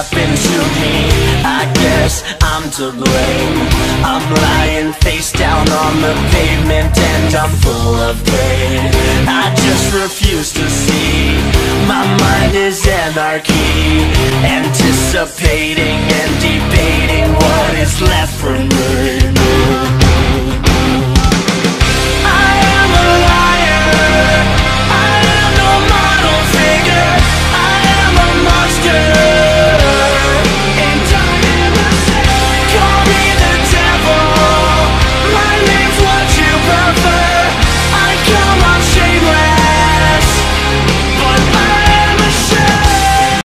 happened to me? I guess I'm to blame. I'm lying face down on the pavement And I'm full of pain. I just refuse to see. My mind is anarchy. And